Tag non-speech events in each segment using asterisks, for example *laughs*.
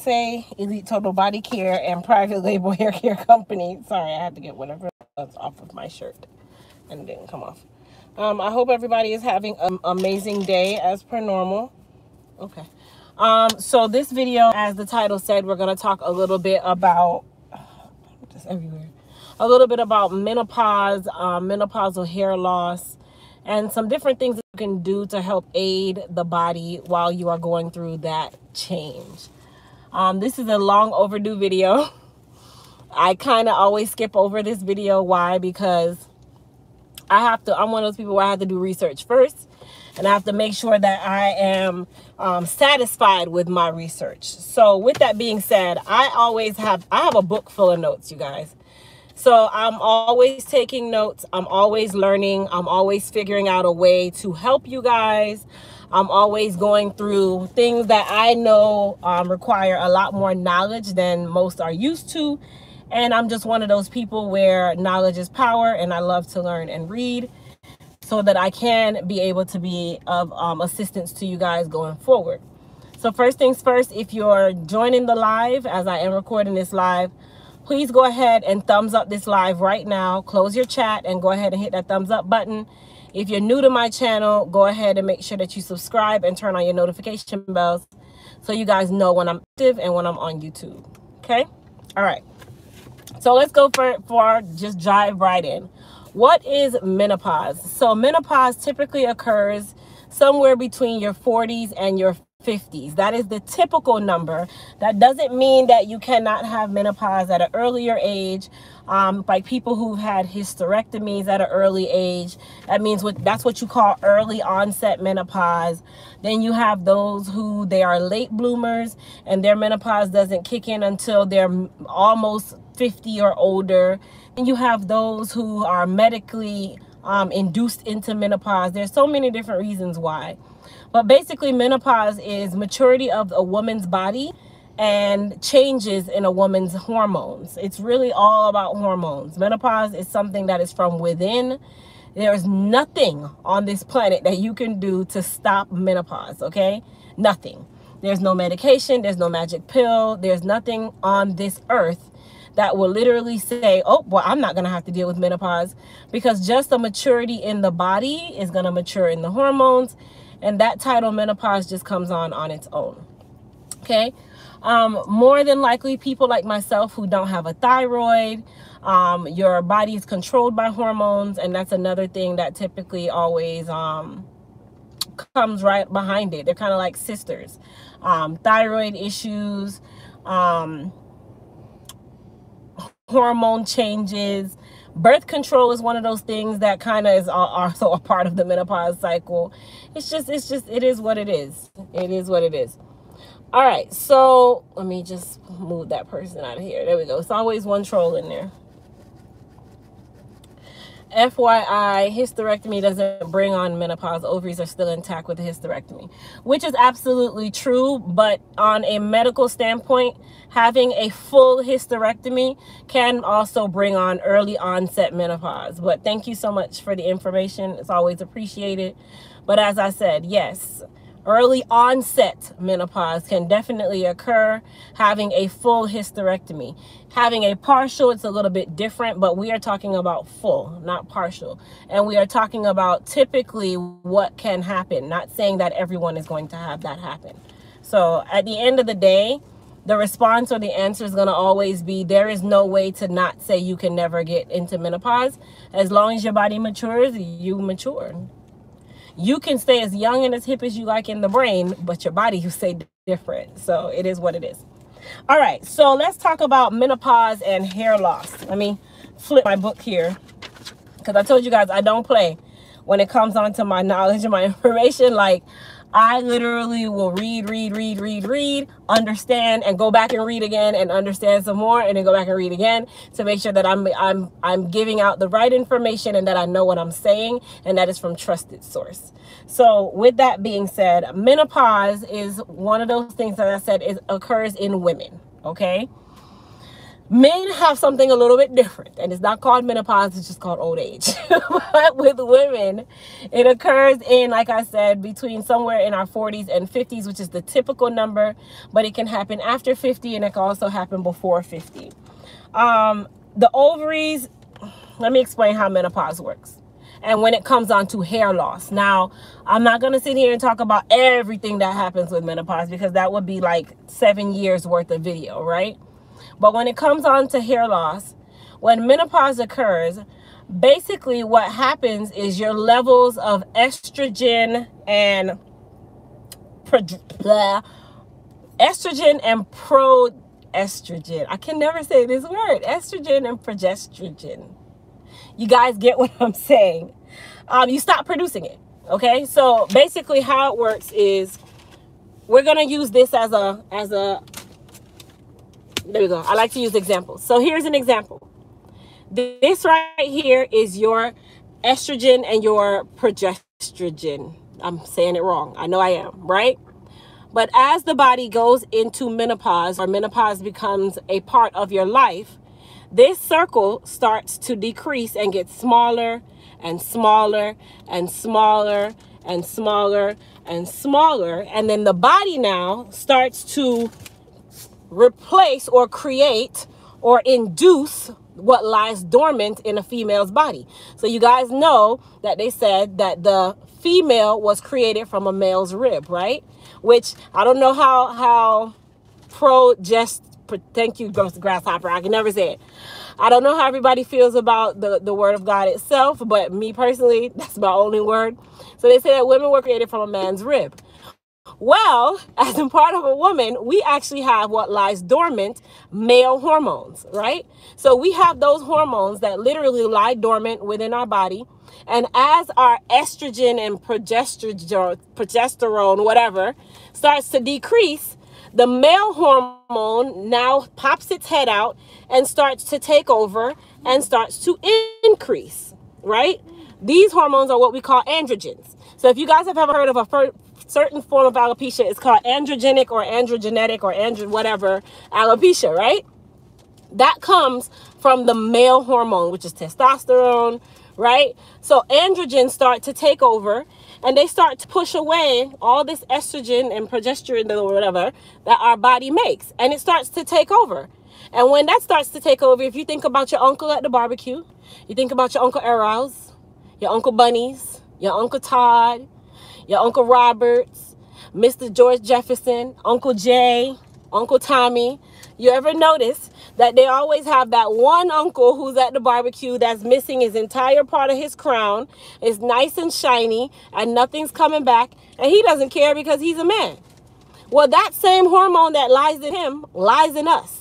say Elite Total Body Care and Private Label *laughs* Hair Care Company. Sorry, I had to get whatever was off of my shirt and it didn't come off. Um, I hope everybody is having an amazing day as per normal. Okay. Um, so this video, as the title said, we're going to talk a little bit about *sighs* just everywhere. A little bit about menopause, um, menopausal hair loss, and some different things that you can do to help aid the body while you are going through that change. Um, this is a long overdue video. *laughs* I kind of always skip over this video. Why? Because I have to, I'm one of those people where I have to do research first and I have to make sure that I am um, satisfied with my research. So with that being said, I always have, I have a book full of notes, you guys. So I'm always taking notes. I'm always learning. I'm always figuring out a way to help you guys. I'm always going through things that I know um, require a lot more knowledge than most are used to. And I'm just one of those people where knowledge is power and I love to learn and read so that I can be able to be of um, assistance to you guys going forward. So first things first, if you're joining the live as I am recording this live, please go ahead and thumbs up this live right now. Close your chat and go ahead and hit that thumbs up button. If you're new to my channel, go ahead and make sure that you subscribe and turn on your notification bells so you guys know when I'm active and when I'm on YouTube. Okay? All right. So let's go for, for just dive right in. What is menopause? So menopause typically occurs somewhere between your 40s and your 50s. That is the typical number. That doesn't mean that you cannot have menopause at an earlier age. Um, like people who've had hysterectomies at an early age. That means what that's what you call early onset menopause. Then you have those who they are late bloomers and their menopause doesn't kick in until they're almost 50 or older. And you have those who are medically um, induced into menopause. There's so many different reasons why. But basically, menopause is maturity of a woman's body and changes in a woman's hormones. It's really all about hormones. Menopause is something that is from within. There is nothing on this planet that you can do to stop menopause, okay? Nothing. There's no medication, there's no magic pill, there's nothing on this earth that will literally say, oh, well, I'm not going to have to deal with menopause because just the maturity in the body is going to mature in the hormones and that title menopause just comes on on its own. Okay? Um, more than likely people like myself who don't have a thyroid um, your body is controlled by hormones and that's another thing that typically always um, comes right behind it. They're kind of like sisters. Um, thyroid issues um, hormone changes birth control is one of those things that kind of is also a part of the menopause cycle. It's just it's just it is what it is. It is what it is. All right so let me just move that person out of here. There we go. It's always one troll in there FYI, hysterectomy doesn't bring on menopause. Ovaries are still intact with a hysterectomy, which is absolutely true. But on a medical standpoint, having a full hysterectomy can also bring on early onset menopause. But thank you so much for the information. It's always appreciated. But as I said, yes, Early onset menopause can definitely occur having a full hysterectomy. Having a partial, it's a little bit different, but we are talking about full, not partial. And we are talking about typically what can happen, not saying that everyone is going to have that happen. So at the end of the day, the response or the answer is going to always be there is no way to not say you can never get into menopause. As long as your body matures, you mature you can stay as young and as hip as you like in the brain, but your body you say different. So it is what it is. All right, so let's talk about menopause and hair loss. Let me flip my book here because I told you guys I don't play when it comes on to my knowledge and my *laughs* information. Like I literally will read, read, read, read, read, understand, and go back and read again and understand some more, and then go back and read again to make sure that I'm I'm I'm giving out the right information and that I know what I'm saying, and that is from trusted source. So, with that being said, menopause is one of those things that I said is occurs in women. Okay. Men have something a little bit different, and it's not called menopause, it's just called old age. *laughs* but with women, it occurs in, like I said, between somewhere in our 40s and 50s, which is the typical number, but it can happen after 50 and it can also happen before 50. Um, the ovaries, let me explain how menopause works and when it comes on to hair loss. Now, I'm not going to sit here and talk about everything that happens with menopause because that would be like seven years worth of video, right? But when it comes on to hair loss, when menopause occurs, basically what happens is your levels of estrogen and estrogen and proestrogen. I can never say this word. Estrogen and progesterone. You guys get *laughs* what I'm saying? Um, you stop producing it. Okay, so basically how it works is we're gonna use this as a as a there we go. I like to use examples. So here's an example. This right here is your estrogen and your progesterone. I'm saying it wrong. I know I am, right? But as the body goes into menopause or menopause becomes a part of your life, this circle starts to decrease and get smaller and smaller and smaller and smaller and smaller. And then the body now starts to replace or create or induce what lies dormant in a female's body. So you guys know that they said that the female was created from a male's rib, right? Which I don't know how how progest thank you grasshopper I can never say it I don't know how everybody feels about the the word of God itself but me personally *laughs* that's my only word so they say that women were created from a man's rib well, *laughs* as a part of a woman, we actually have what lies dormant male hormones, right? So we have those hormones that literally lie dormant within our body. And as our estrogen and progesterone, whatever, starts to decrease, the male hormone now pops its head out and starts to take over and starts to increase, right? These hormones are what we call androgens. So if you guys have ever heard of a certain form of alopecia is called androgenic or androgenetic or andro whatever alopecia, right? That comes from the male hormone, which is testosterone, right? So androgens start to take over and they start to push away all this estrogen and progesterone or whatever that our body makes. And it starts to take over. And when that starts to take over, if you think about your uncle at the barbecue, you think about your Uncle Eros, your Uncle Bunnies, your Uncle Todd, your Uncle Roberts, Mr. George Jefferson, Uncle Jay, Uncle Tommy. You ever notice that they always have that one uncle who's at the barbecue that's missing his entire part of his crown, It's nice and shiny, and nothing's coming back, and he doesn't care because he's a man. Well, that same hormone that lies in him lies in us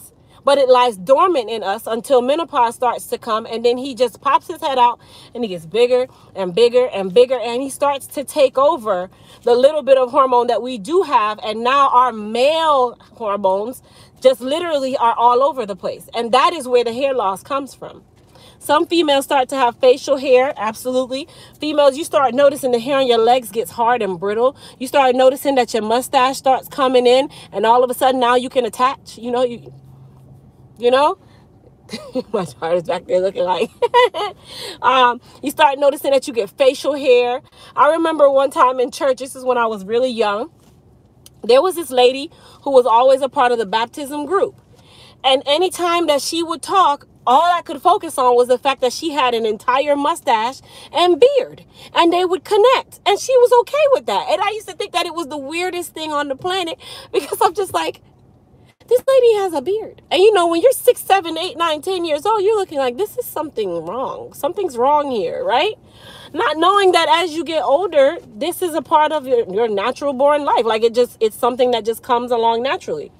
but it lies dormant in us until menopause starts to come and then he just pops his head out and he gets bigger and bigger and bigger and he starts to take over the little bit of hormone that we do have and now our male hormones just literally are all over the place and that is where the hair loss comes from some females start to have facial hair, absolutely. Females, you start noticing the hair on your legs gets hard and brittle. You start noticing that your mustache starts coming in, and all of a sudden now you can attach. You know, you you know? *laughs* My chart is back there looking like *laughs* um, you start noticing that you get facial hair. I remember one time in church this is when i was really young there was this lady who was always a part of the baptism group. And anytime that she would talk all I could focus on was the fact that she had an entire mustache and beard and they would connect and she was okay with that. And I used to think that it was the weirdest thing on the planet *laughs* because I'm just like this lady has a beard. And you know, when you're six, seven, eight, nine, ten years old, you're looking like this is something wrong. Something's wrong here, right? Not knowing that as you get older, this is a part of your, your natural born life. Like it just, it's something that just comes along naturally.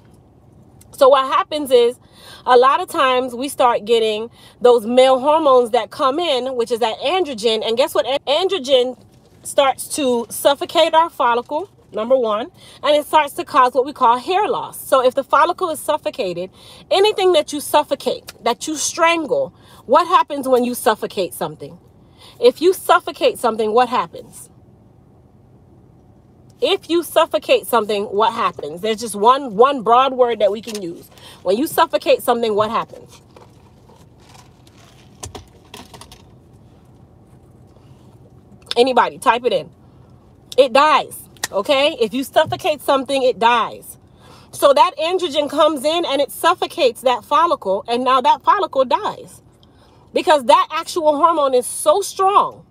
So what happens is a lot of times we start getting those male hormones that come in, which is that androgen. And guess what? Androgen starts to suffocate our follicle number one, and it starts to cause what we call hair loss. So if the follicle is suffocated, anything that you suffocate, that you strangle, what happens when you suffocate something? If you suffocate something, what happens? If you suffocate something, what happens? There's just one one broad word that we can use. When you suffocate something, what happens? Anybody, type it in. It dies. Okay? If you suffocate something, it dies. So that androgen comes in and it suffocates that follicle, and now that follicle dies. Because that actual hormone is so strong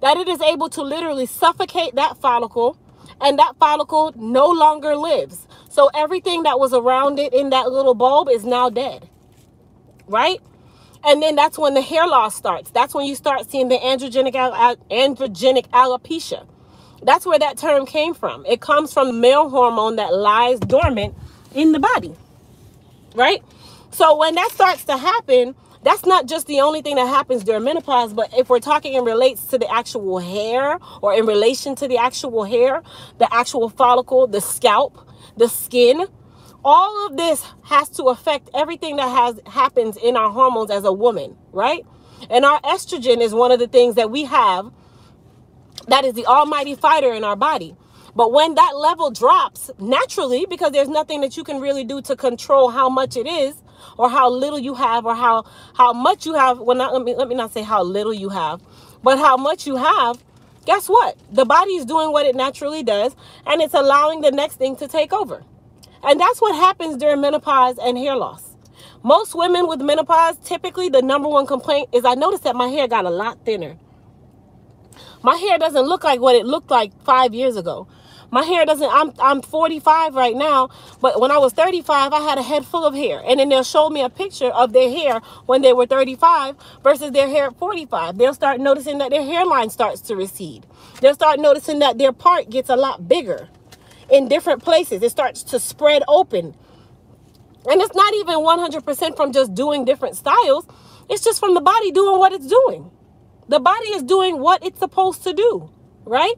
that it is able to literally suffocate that follicle, and that follicle no longer lives. So everything that was around it in that little bulb is now dead. Right? And then that's when the hair loss starts. That's when you start seeing the androgenic androgenic alopecia. That's where that term came from. It comes from male hormone that lies dormant in the body. Right? So when that starts to happen, that's not just the only thing that happens during menopause, but if we're talking in relates to the actual hair or in relation to the actual hair, the actual follicle, the scalp, the skin, all of this has to affect everything that has happens in our hormones as a woman, right? And our estrogen is one of the things that we have that is the almighty fighter in our body. But when that level drops naturally, because there's nothing that you can really do to control how much it is, or how little you have, or how how much you have. Well, not let me let me not say how little you have, but how much you have. Guess what? The body is doing what it naturally does, and it's allowing the next thing to take over. And that's what happens during menopause and hair loss. Most women with menopause, typically the number one complaint is I noticed that my hair got a lot thinner. My hair doesn't look like what it looked like five years ago. My hair doesn't, I'm, I'm 45 right now, but when I was 35, I had a head full of hair. And then they'll show me a picture of their hair when they were 35 versus their hair at 45. They'll start noticing that their hairline starts to recede. They'll start noticing that their part gets a lot bigger in different places. It starts to spread open. And it's not even 100% from just doing different styles. It's just from the body doing what it's doing. The body is doing what it's supposed to do, right?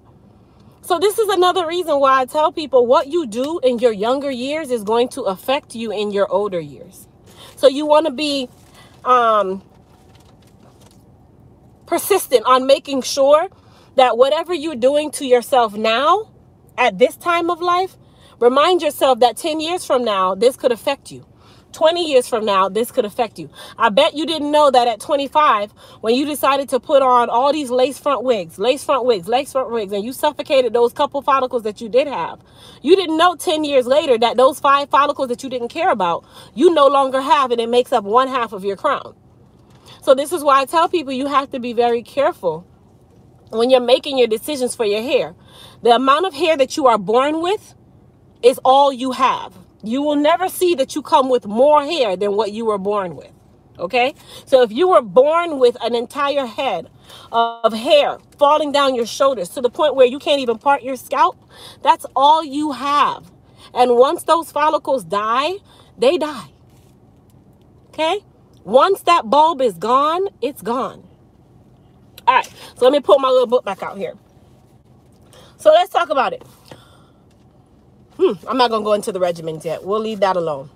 So this is another reason why I tell people what you do in your younger years is going to affect you in your older years. So you want to be um, persistent on making sure that whatever you're doing to yourself now at this time of life, remind yourself that 10 years from now, this could affect you. 20 years from now, this could affect you. I bet you didn't know that at 25, when you decided to put on all these lace front wigs, lace front wigs, lace front wigs, and you suffocated those couple follicles that you did have, you didn't know 10 years later that those five follicles that you didn't care about, you no longer have, and it makes up one half of your crown. So this is why I tell people you have to be very careful when you're making your decisions for your hair. The amount of hair that you are born with is all you have. You will never see that you come with more hair than what you were born with. Okay? So if you were born with an entire head of hair falling down your shoulders to the point where you can't even part your scalp, that's all you have. And once those follicles die, they die. Okay? Once that bulb is gone, it's gone. All right, so let me pull my little book back out here. So let's talk about it. Hmm, I'm not going to go into the regimens yet. We'll leave that alone.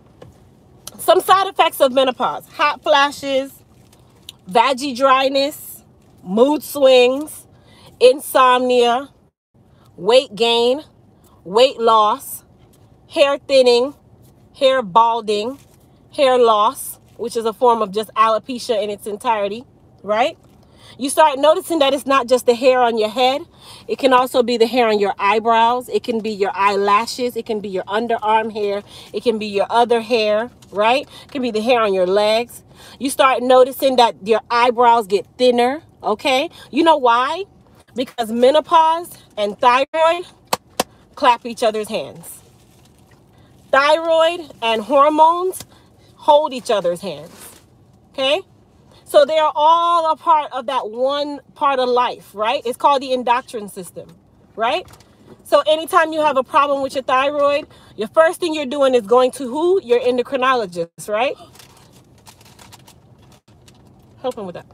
Some side effects of menopause. Hot flashes, vaggy dryness, mood swings, insomnia, weight gain, weight loss, hair thinning, hair balding, hair loss, which is a form of just alopecia in its entirety, right? You start noticing that it's not just the hair on your head. It can also be the hair on your eyebrows. It can be your eyelashes. It can be your underarm hair. It can be your other hair, right? It can be the hair on your legs. You start noticing that your eyebrows get thinner, okay? You know why? Because menopause and thyroid clap each other's hands. Thyroid and hormones hold each other's hands, okay? So they are all a part of that one part of life, right? It's called the endocrine system, right? So anytime you have a problem with your thyroid, your first thing you're doing is going to who? Your endocrinologist, right? Help him with that.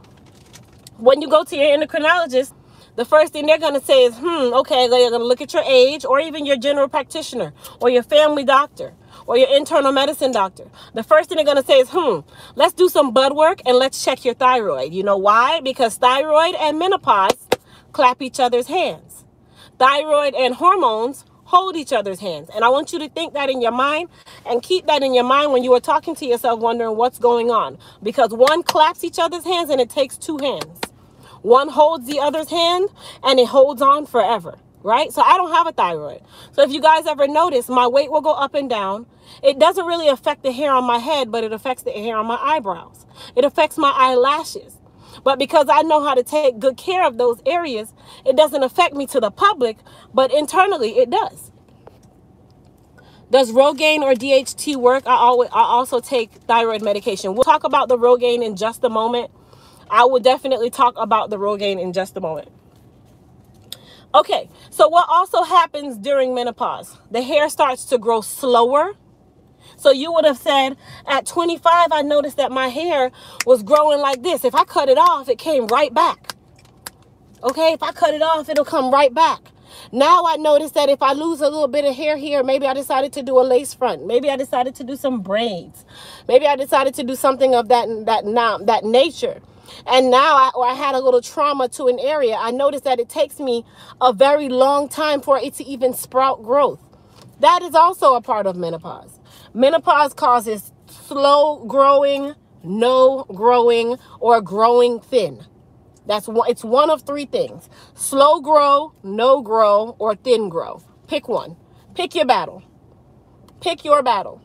When you go to your endocrinologist, the first thing they're going to say is, hmm, okay, they're going to look at your age or even your general practitioner or your family doctor or your internal medicine doctor, the first thing they're going to say is, hmm, let's do some blood work and let's check your thyroid. You know why? Because thyroid and menopause clap each other's hands. Thyroid and hormones hold each other's hands. And I want you to think that in your mind and keep that in your mind when you are talking to yourself, wondering what's going on. Because one claps each other's hands and it takes two hands. One holds the other's hand and it holds on forever, right? So I don't have a thyroid. So if you guys ever notice, my weight will go up and down. It doesn't really affect the hair on my head, but it affects the hair on my eyebrows. It affects my eyelashes. But because I know how to take good care of those areas, it doesn't affect me to the public, but internally it does. Does Rogaine or DHT work? I always I also take thyroid medication. We'll talk about the Rogaine in just a moment. I will definitely talk about the Rogaine in just a moment. Okay, so what also happens during menopause? The hair starts to grow slower so you would have said at 25, I noticed that my hair was growing like this. If I cut it off, it came right back. Okay, if I cut it off, it'll come right back. Now I notice that if I lose a little bit of hair here, maybe I decided to do a lace front. Maybe I decided to do some braids. Maybe I decided to do something of that that now that nature. And now I, or I had a little trauma to an area. I noticed that it takes me a very long time for it to even sprout growth. That is also a part of menopause. Menopause causes slow growing, no growing, or growing thin. That's one, it's one of three things. Slow grow, no grow, or thin grow. Pick one. Pick your battle. Pick your battle.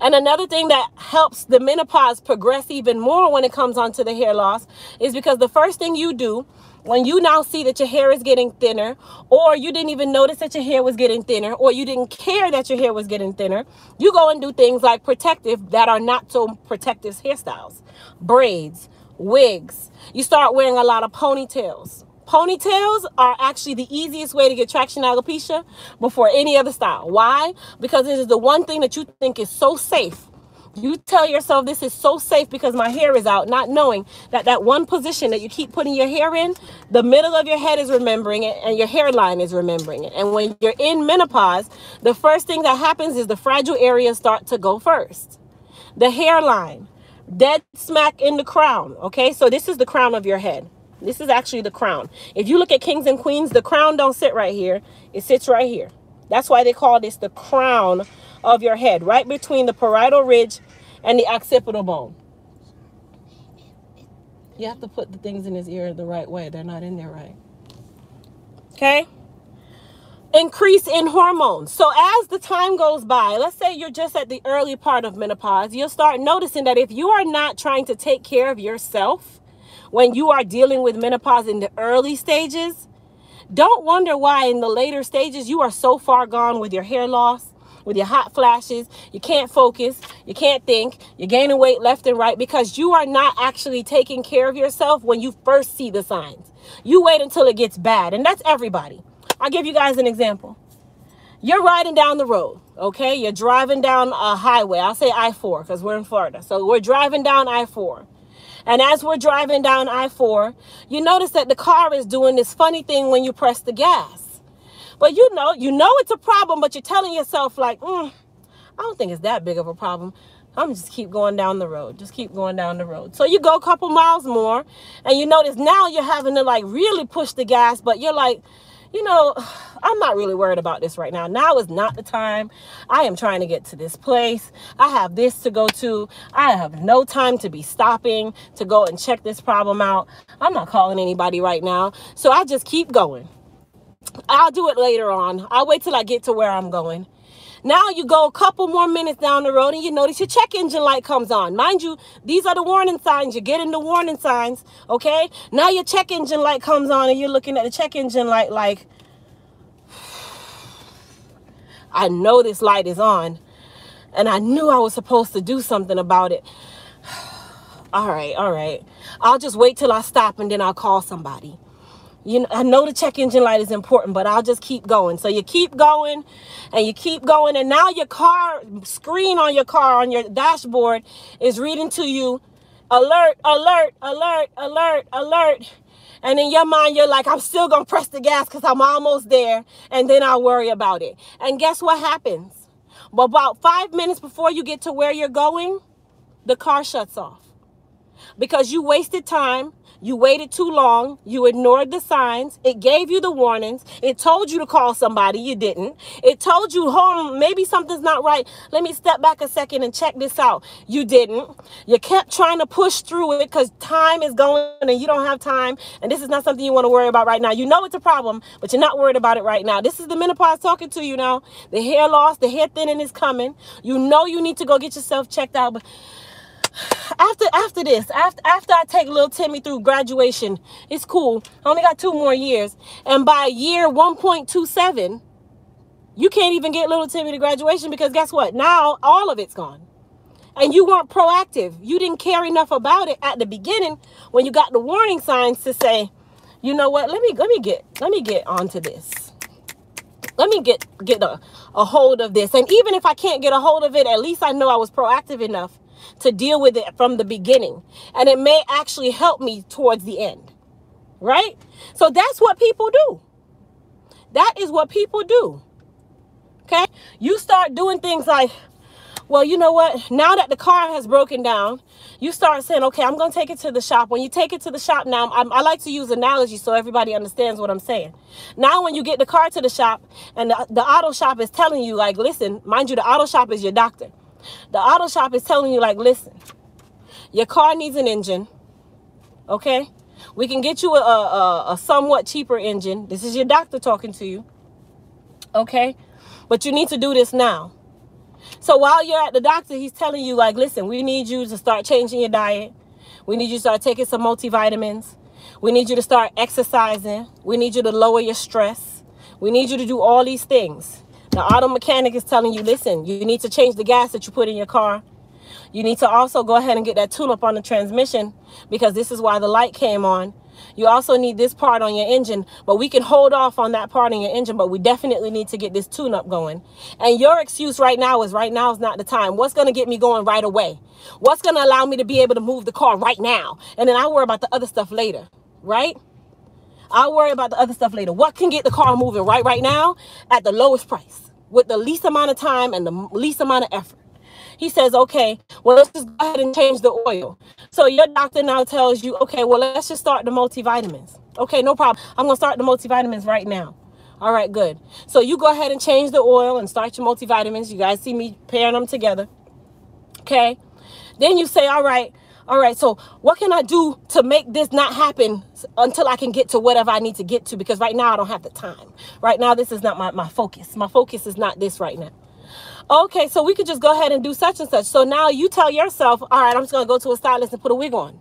And another thing that helps the menopause progress even more when it comes onto the hair loss is because the first thing you do when you now see that your hair is getting thinner or you didn't even notice that your hair was getting thinner or you didn't care that your hair was getting thinner you go and do things like protective that are not so protective hairstyles braids wigs you start wearing a lot of ponytails Ponytails are actually the easiest way to get traction alopecia before any other style. Why? Because it is the one thing that you think is so safe you tell yourself this is so safe because my hair is out, not knowing that that one position that you keep putting your hair in, the middle of your head is remembering it and your hairline is remembering it. And when you're in menopause, the first thing that happens is the fragile areas start to go first. The hairline, dead smack in the crown. Okay, so this is the crown of your head. This is actually the crown. If you look at kings and queens, the crown don't sit right here. It sits right here. That's why they call this the crown of your head, right between the parietal ridge and the occipital bone. You have to put the things in his ear the right way. They're not in there right. Okay? Increase in hormones. So as the time goes by, let's say you're just at the early part of menopause, you'll start noticing that if you are not trying to take care of yourself when you are dealing with menopause in the early stages, don't wonder why in the later stages you are so far gone with your hair loss, with your hot flashes. You can't focus. You can't think. You're gaining weight left and right because you are not actually taking care of yourself when you first see the signs. You wait until it gets bad. And that's everybody. I'll give you guys an example. You're riding down the road, okay? You're driving down a highway. I'll say I 4 because we're in Florida. So we're driving down I 4. And as we're driving down I 4, you notice that the car is doing this funny thing when you press the gas. But you know, you know it's a problem, but you're telling yourself like, mm, I don't think it's that big of a problem. I'm just keep going down the road. Just keep going down the road. So you go a couple miles more and you notice now you're having to like really push the gas, but you're like, you know, *sighs* I'm not really worried about this right now. Now is not the time. I am trying to get to this place. I have this to go to. I have no time to be stopping to go and check this problem out. I'm not calling anybody right now. So I just keep going. I'll do it later on. I'll wait till I get to where I'm going. Now you go a couple more minutes down the road and you notice your check engine light comes on. Mind you, these are the warning signs. You're getting the warning signs, okay? Now your check engine light comes on and you're looking at the check engine light like, *sighs* I know this light is on and I knew I was supposed to do something about it. *sighs* all right, all right. I'll just wait till I stop and then I'll call somebody you know, I know the check engine light is important, but I'll just keep going. So you keep going and you keep going. And now your car screen on your car on your dashboard is reading to you alert, alert, alert, alert, alert. And in your mind, you're like, I'm still going to press the gas because I'm almost there. And then I'll worry about it. And guess what happens? About five minutes before you get to where you're going, the car shuts off. because you wasted time. You waited too long. You ignored the signs. It gave you the warnings. It told you to call somebody. You didn't. It told you, hold maybe something's not right. Let me step back a second and check this out. You didn't. You kept trying to push through it because time is going and you don't have time. And this is not something you want to worry about right now. You know it's a problem, but you're not worried about it right now. This is the menopause talking to you now. The hair loss, the hair thinning is coming. You know you need to go get yourself checked out. But after after this, after after I take little Timmy through graduation, it's cool. I only got two more years. And by year 1.27, you can't even get little Timmy to graduation because guess what? Now all of it's gone. And you weren't proactive. You didn't care enough about it at the beginning when you got the warning signs to say, you know what, let me let me get let me get onto this. Let me get get a, a hold of this. And even if I can't get a hold of it, at least I know I was proactive enough to deal with it from the beginning. And it may actually help me towards the end. Right? So that's what people do. That is what people do. Okay? You start doing things like, well, you know what? Now that the car has broken down, you start saying, okay, I'm going to take it to the shop. When you take it to the shop now, I, I like to use analogy so everybody understands what I'm saying. Now, when you get the car to the shop and the, the auto shop is telling you, like, listen, mind you, the auto shop is your doctor. The auto shop is telling you, like, listen, your car needs an engine. Okay? We can get you a, a, a somewhat cheaper engine. This is your doctor talking to you. Okay? But you need to do this now. So while you're at the doctor, he's telling you, like, listen, we need you to start changing your diet. We need you to start taking some multivitamins. We need you to start exercising. We need you to lower your stress. We need you to do all these things. The auto mechanic is telling you, listen, you need to change the gas that you put in your car. You need to also go ahead and get that tune up on the transmission because this is why the light came on. You also need this part on your engine, but we can hold off on that part on your engine, but we definitely need to get this tune up going. And your excuse right now is right now is not the time. What's going to get me going right away? What's going to allow me to be able to move the car right now? And then I'll worry about the other stuff later, right? I'll worry about the other stuff later. What can get the car moving right right now at the lowest price? With the least amount of time and the least amount of effort. He says, okay, well, let's just go ahead and change the oil. So your doctor now tells you, okay, well, let's just start the multivitamins. Okay, no problem. I'm going to start the multivitamins right now. All right, good. So you go ahead and change the oil and start your multivitamins. You guys see me pairing them together. Okay. Then you say, all right, all right, so what can I do to make this not happen until I can get to whatever I need to get to? Because right now I don't have the time. Right now, this is not my, my focus. My focus is not this right now. Okay, so we could just go ahead and do such and such. So now you tell yourself, all right, I'm just going to go to a stylist and put a wig on.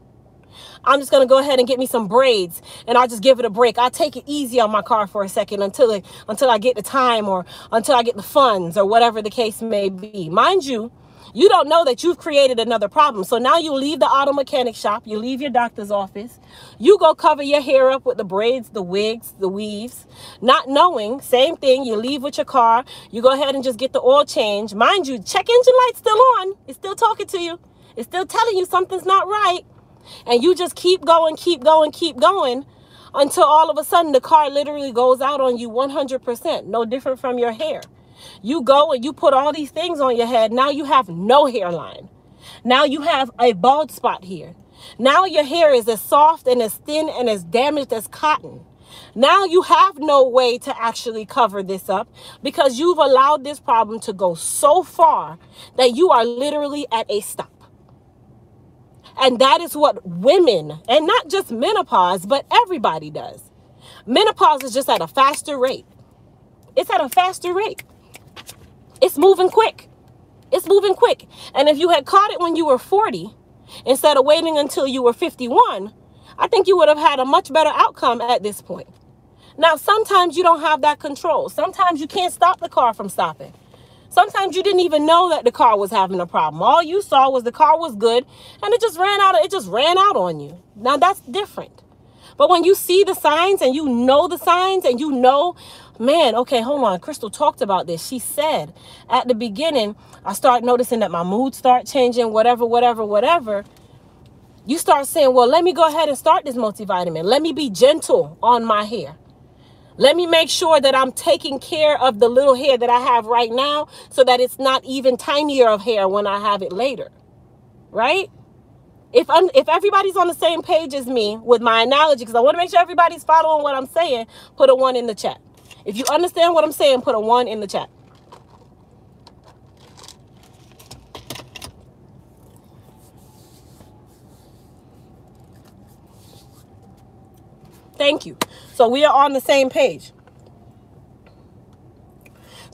I'm just going to go ahead and get me some braids and I'll just give it a break. I'll take it easy on my car for a second until it, until I get the time or until I get the funds or whatever the case may be. Mind you, you don't know that you've created another problem. So now you leave the auto mechanic shop, you leave your doctor's office, you go cover your hair up with the braids, the wigs, the weaves, not knowing, same thing, you leave with your car, you go ahead and just get the oil change. Mind you, check engine light's still on. It's still talking to you. It's still telling you something's not right. And you just keep going, keep going, keep going until all of a sudden the car literally goes out on you 100%, no different from your hair. You go and you put all these things on your head. Now you have no hairline. Now you have a bald spot here. Now your hair is as soft and as thin and as damaged as cotton. Now you have no way to actually cover this up because you've allowed this problem to go so far that you are literally at a stop. And that is what women, and not just menopause, but everybody does. Menopause is just at a faster rate. It's at a faster rate. It's moving quick. It's moving quick. And if you had caught it when you were 40 instead of waiting until you were 51, I think you would have had a much better outcome at this point. Now, sometimes you don't have that control. Sometimes you can't stop the car from stopping. Sometimes you didn't even know that the car was having a problem. All you saw was the car was good and it just ran out. It just ran out on you. Now that's different. But when you see the signs and you know the signs and you know man, okay, hold on. Crystal talked about this. She said at the beginning, I start noticing that my mood start changing, whatever, whatever, whatever. You start saying, well, let me go ahead and start this multivitamin. Let me be gentle on my hair. Let me make sure that I'm taking care of the little hair that I have right now so that it's not even tinier of hair when I have it later. Right? if I'm, if everybody's on the same page as me with my analogy, because I want to make sure everybody's following what I'm saying, put a one in the chat. If you understand what I'm saying, put a one in the chat. Thank you. So we are on the same page.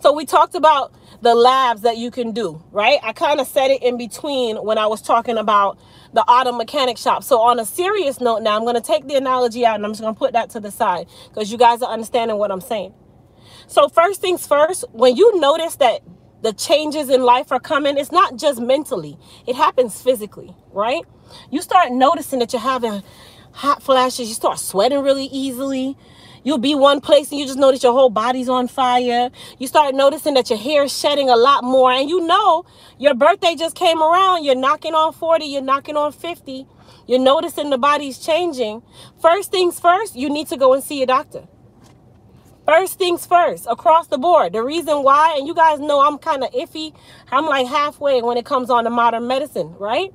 So we talked about the labs that you can do, right? I kind of said it in between when I was talking about the auto mechanic shop. So on a serious note now, I'm going to take the analogy out and I'm just going to put that to the side because you guys are understanding what I'm saying. So first things first, when you notice that the changes in life are coming, it's not just mentally. It happens physically, right? You start noticing that you're having hot flashes. You start sweating really easily. You'll be one place and you just notice your whole body's on fire. You start noticing that your hair is shedding a lot more. And you know your birthday just came around. You're knocking on 40, you're knocking on 50. You're noticing the body's changing. First things first, you need to go and see a doctor. First things first, across the board. The reason why, and you guys know I'm kind of iffy. I'm like halfway when it comes on to modern medicine, right?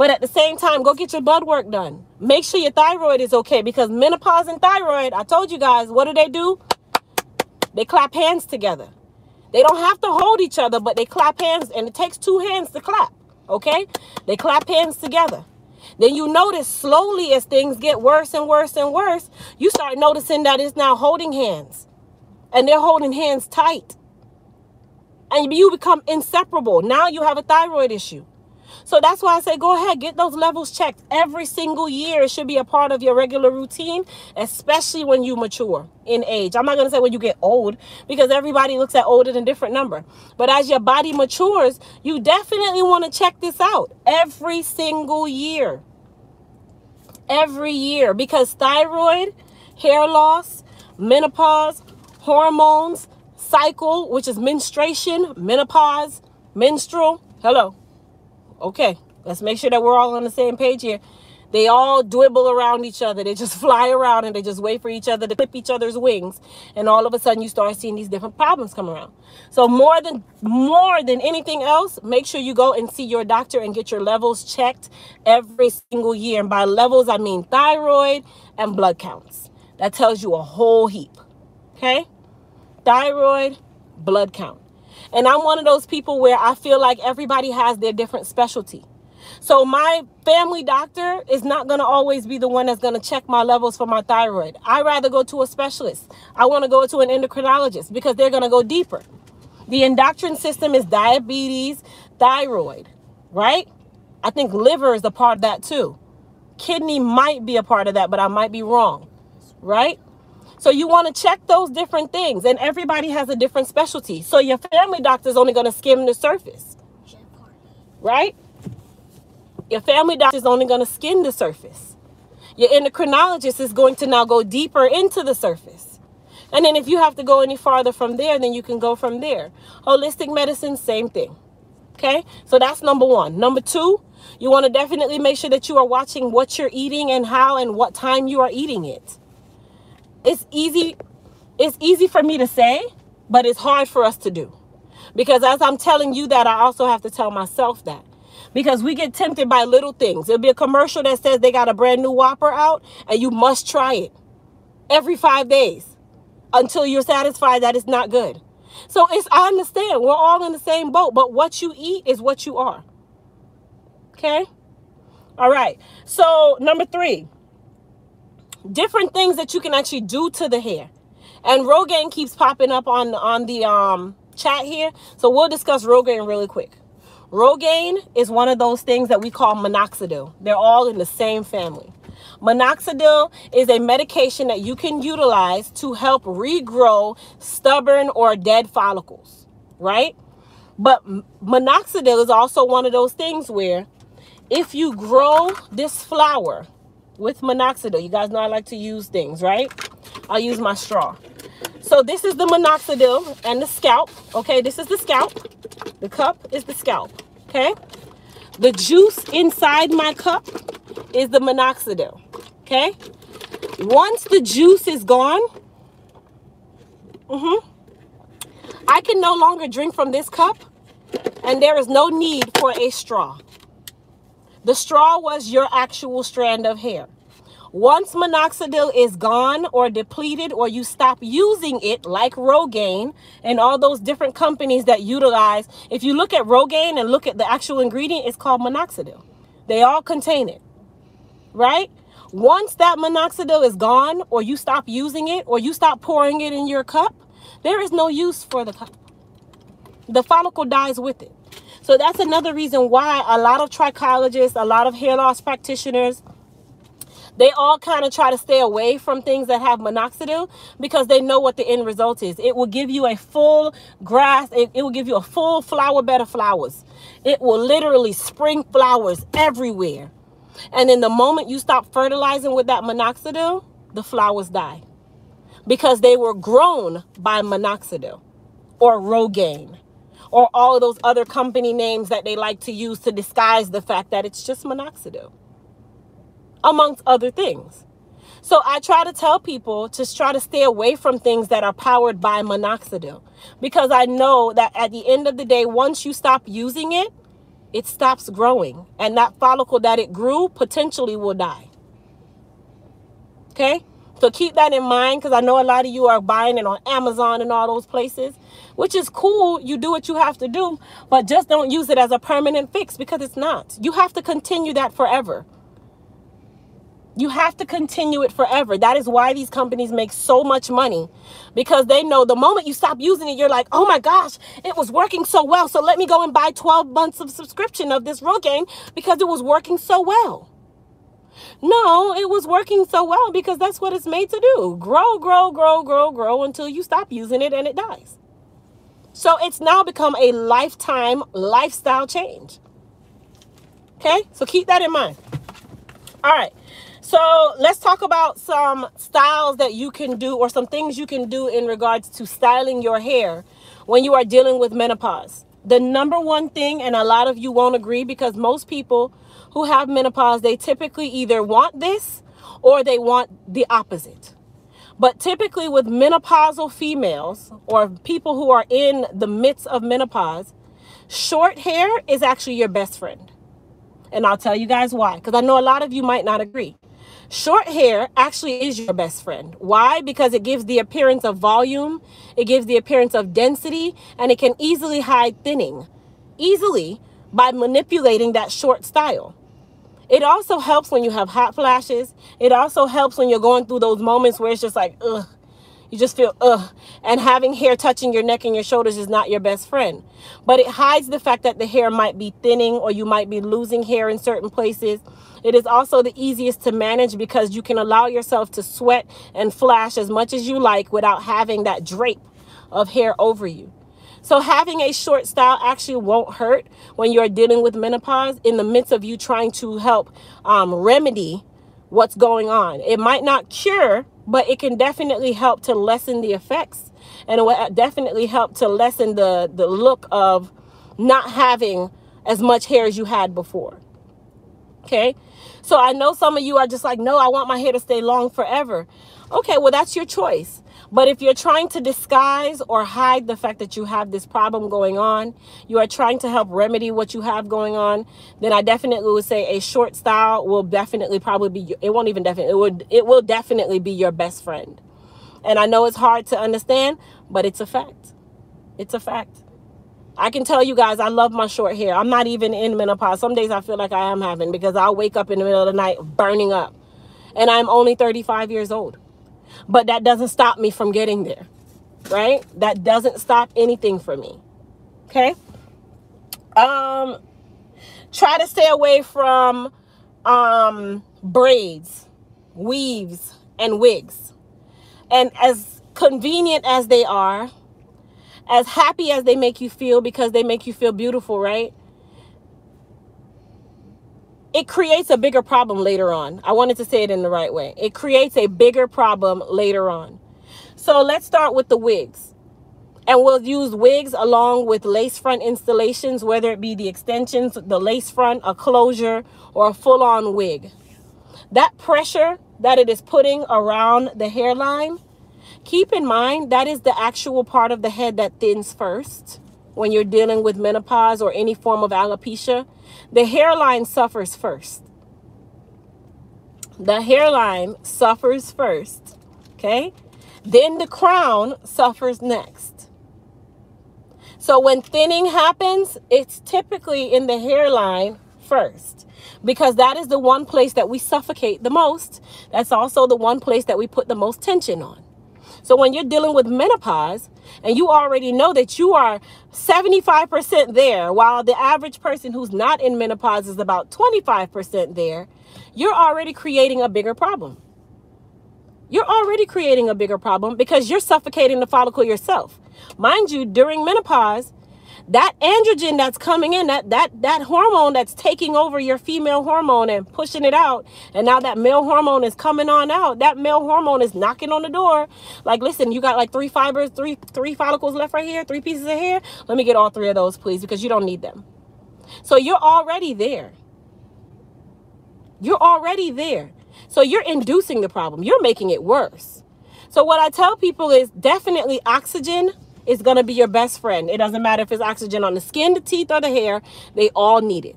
But at the same time, go get your blood work done. Make sure your thyroid is okay because menopause and thyroid, I told you guys, what do they do? They clap hands together. They don't have to hold each other, but they clap hands, and it takes two hands to clap, okay? They clap hands together. Then you notice slowly as things get worse and worse and worse, you start noticing that it's now holding hands. And they're holding hands tight. And you become inseparable. Now you have a thyroid issue. So that's why I say go ahead, get those levels checked every single year. It should be a part of your regular routine, especially when you mature in age. I'm not going to say when you get old because everybody looks at old in a different number. But as your body matures, you definitely want to check this out every single year. Every year because thyroid, hair loss, menopause, hormones, cycle, which is menstruation, menopause, menstrual. Hello Okay, let's make sure that we're all on the same page here. They all dwibble around each other. They just *laughs* fly around and they just wait for each other to clip each other's wings. And all of a sudden you start seeing these different problems come around. So more than more than anything else, make sure you go and see your doctor and get your levels checked every single year. And by levels, I mean thyroid and blood counts. That tells you a whole heap. Okay? Thyroid, blood count. And I'm one of those people where I feel like everybody has their different specialty. So my family doctor is not going to always be the one that's going to check my levels for my thyroid. I rather go to a specialist. I want to go to an endocrinologist because they're going to go deeper. The endocrine system is diabetes, thyroid, right? I think liver is a part of that too. Kidney might be a part of that, but I might be wrong, right? So you want to check those different things, and everybody has a different specialty. So your family doctor is only going to skim the surface, right? Your family doctor is only going to skim the surface. Your endocrinologist is going to now go deeper into the surface. And then if you have to go any farther from there, then you can go from there. Holistic medicine, same thing. Okay, so that's number one. Number two, you want to definitely make sure that you are watching what you're eating and how and what time you are eating it it's easy it's easy for me to say but it's hard for us to do. Because as i'm telling you that i also have to tell myself that. Because we get tempted by little things. There'll be a commercial that says they got a brand new whopper out and you must try it every five days until you're satisfied that it's not good. So it's i understand. We're all in the same boat but what you eat is what you are. Okay? All right. So number three different things that you can actually do to the hair. And Rogaine keeps popping up on, on the um, chat here. So we'll discuss Rogaine really quick. Rogaine is one of those things that we call minoxidil. They're all in the same family. Minoxidil is a medication that you can utilize to help regrow stubborn or dead follicles, right? But minoxidil is also one of those things where if you grow this flower with minoxidil. You guys know I like to use things, right? I'll use my straw. So this is the minoxidil and the scalp. Okay, this is the scalp. The cup is the scalp. Okay. The juice inside my cup is the minoxidil. Okay. Once the juice is gone, mm -hmm, I can no longer drink from this cup and there is no need for a straw The straw was your actual strand of hair. Once minoxidil is gone or depleted or you stop using it like Rogaine and all those different companies that utilize, if you look at Rogaine and look at the actual ingredient, it's called minoxidil. They all contain it, right? Once that minoxidil is gone or you stop using it or you stop pouring it in your cup, there is no use for the cup. The follicle dies with it. So that's another reason why a lot of trichologists, a lot of hair loss practitioners, they all kind of try to stay away from things that have minoxidil because they know what the end result is. It will give you a full grass, it, it will give you a full flower bed of flowers. It will literally spring flowers everywhere. And in the moment you stop fertilizing with that minoxidil, the flowers die because they were grown by minoxidil or Rogaine or all of those other company names that they like to use to disguise the fact that it's just minoxidil amongst other things. So I try to tell people to try to stay away from things that are powered by minoxidil because I know that at the end of the day, once you stop using it, it stops growing and that follicle that it grew potentially will die. Okay? So keep that in mind because I know a lot of you are buying it on Amazon and all those places, which is cool. You do what you have to do, but just don't use it as a permanent fix because it's not. You have to continue that forever. You have to continue it forever. That is why these companies make so much money because they know the moment you stop using it, you're like, oh my gosh, it was working so well. So let me go and buy 12 months of subscription of this Rogaine because it was working so well. No, it was working so well because that's what it's made to do. Grow, grow, grow, grow, grow until you stop using it and it dies. So it's now become a lifetime lifestyle change. Okay, so keep that in mind. All right. So let's talk about some styles that you can do or some things you can do in regards to styling your hair when you are dealing with menopause. The number one thing, and a lot of you won't agree because most people who have menopause, they typically either want this or they want the opposite. But typically with menopausal females or people who are in the midst of menopause, short hair is actually your best friend. And I'll tell you guys why, because I know a lot of you might not agree. Short hair actually is your best friend. Why? Because it gives the appearance of volume, it gives the appearance of density, and it can easily hide thinning. Easily by manipulating that short style. It also helps when you have hot flashes. It also helps when you're going through those moments where it's just like, ugh, you just feel, ugh. And having hair touching your neck and your shoulders is not your best friend. But it hides the fact that the hair might be thinning or you might be losing hair in certain places. It is also the easiest to manage because you can allow yourself to sweat and flash as much as you like without having that drape of hair over you. So having a short style actually won't hurt when you're dealing with menopause in the midst of you trying to help um, remedy what's going on. It might not cure but it can definitely help to lessen the effects and it will definitely help to lessen the the look of not having as much hair as you had before. Okay? So i know some of you are just like no i want my hair to stay long forever. Okay well that's your choice but if you're trying to disguise or hide the fact that you have this problem going on, you are trying to help remedy what you have going on, then I definitely would say a short style will definitely probably be, it won't even definitely, it would, it will definitely be your best friend. And I know it's hard to understand, but it's a fact. It's a fact. I can tell you guys, I love my short hair. I'm not even in menopause. Some days I feel like I am having because I'll wake up in the middle of the night burning up. And I'm only 35 years old but that doesn't stop me from getting there right? That doesn't stop anything for me okay? Um try to stay away from um braids weaves and wigs. And as convenient as they are as happy as they make you feel because they make you feel beautiful right it creates a bigger problem later on. I wanted to say it in the right way. It creates a bigger problem later on. So let's start with the wigs. And we'll use wigs along with lace front installations, whether it be the extensions, the lace front, a closure, or a full-on wig. That pressure that it is putting around the hairline, keep in mind that is the actual part of the head that thins first. When you're dealing with menopause or any form of alopecia, the hairline suffers first. The hairline suffers first, okay? Then the crown suffers next. So when thinning happens, it's typically in the hairline first because that is the one place that we suffocate the most. That's also the one place that we put the most tension on. So when you're dealing with menopause and you already know that you are 75% there, while the average person who's not in menopause is about 25% there, you're already creating a bigger problem. You're already creating a bigger problem because you're suffocating the follicle yourself. Mind you, during menopause, that androgen that's coming in that that that hormone that's taking over your female hormone and pushing it out and now that male hormone is coming on out that male hormone is knocking on the door. Like listen you got like three fibers three three follicles left right here three pieces of hair. Let me get all three of those please because you don't need them. So you're already there. You're already there. So you're inducing the problem. You're making it worse. So what i tell people is definitely oxygen is going to be your best friend. It doesn't matter if it's oxygen on the skin, the teeth, or the hair. They all need it.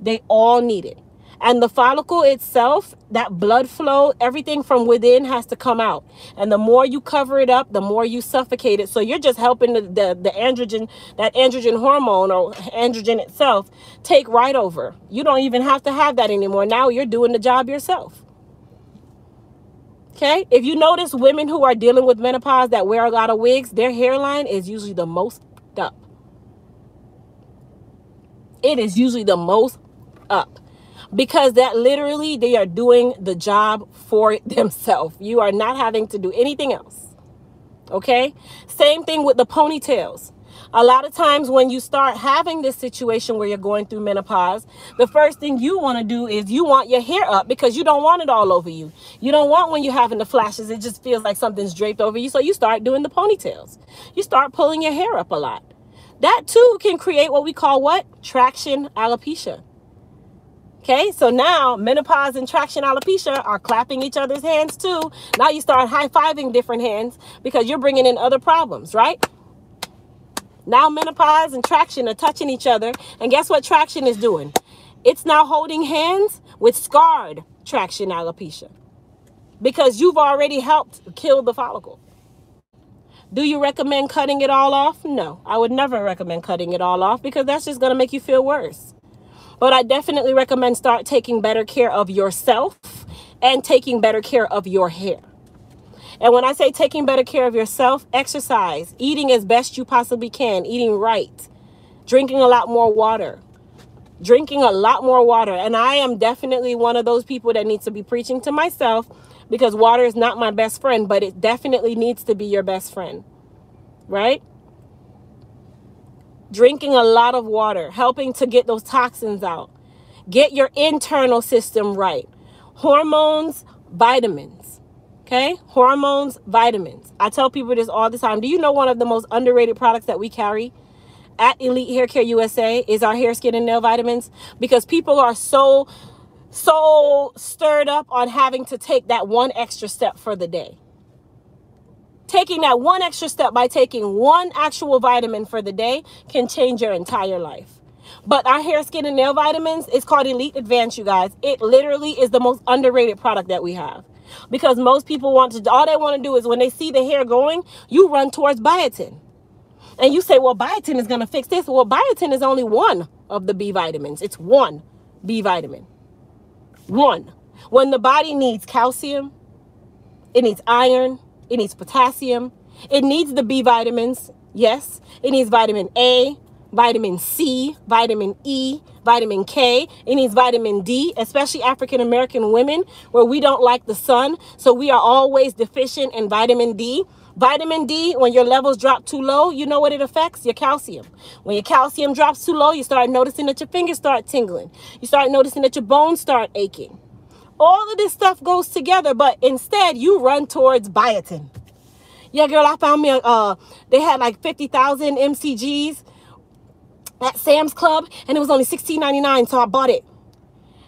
They all need it. And the follicle itself, that blood flow, everything from within has to come out. And the more you cover it up, the more you suffocate it. So you're just helping the, the, the androgen, that androgen hormone or androgen itself take right over. You don't even have to have that anymore. Now you're doing the job yourself. Okay, if you notice women who are dealing with menopause that wear a lot of wigs, their hairline is usually the most up. It is usually the most up because that literally they are doing the job for *laughs* themselves. You are not having to do anything else. Okay, same thing with the ponytails. A lot of times when you start having this situation where you're going through menopause, the first thing you want to do is you want your hair up because you don't want it all over you. You don't want when you're having the flashes, it just feels like something's draped over you. So you start doing the ponytails. You start pulling your hair up a lot. That too can create what we call what? Traction alopecia. Okay, so now menopause and traction alopecia are clapping each other's hands too. Now you start high fiving different hands because you're bringing in other problems, right? Now menopause and traction are touching each other. And guess what traction is doing? It's now holding hands with scarred traction alopecia because you've already helped kill the follicle. Do you recommend cutting it all off? No, I would never recommend cutting it all off because that's just going to make you feel worse. But I definitely recommend start taking better care of yourself and taking better care of your hair. And when I say taking better care of yourself, exercise, eating as best you possibly can, eating right, drinking a lot more water, drinking a lot more water. And I am definitely one of those people that needs to be preaching to myself because water is not my best friend, but it definitely needs to be your best friend, right? Drinking a lot of water, helping to get those toxins out. Get your internal system right. Hormones, vitamins Okay, hormones, vitamins. I tell people this all the time. Do you know one of the most underrated products that we carry at Elite Hair Care USA is our hair, skin, and nail vitamins? Because people are so, so stirred up on having to take that one extra step for the day. Taking that one extra step by taking one actual vitamin for the day can change your entire life. But our hair, skin, and nail vitamins is called Elite Advance, you guys. It literally is the most underrated product that we have because most people want to all they want to do is when they see the hair going you run towards biotin. And you say well biotin is going to fix this. Well biotin is only one of the b vitamins. It's one b vitamin. One. When the body needs calcium it needs iron it needs potassium it needs the b vitamins yes. It needs vitamin a vitamin c vitamin e vitamin K. It needs vitamin D, especially African American women where we don't like the sun. So we are always deficient in vitamin D. Vitamin D, when your levels drop too low, you know what it affects? Your calcium. When your calcium drops too low, you start noticing that your fingers start tingling. You start noticing that your bones start aching. All of this stuff goes together, but instead you run towards biotin. Yeah, girl, I found me, a, uh, they had like 50,000 MCGs at Sam's Club and it was only $16.99 so I bought it.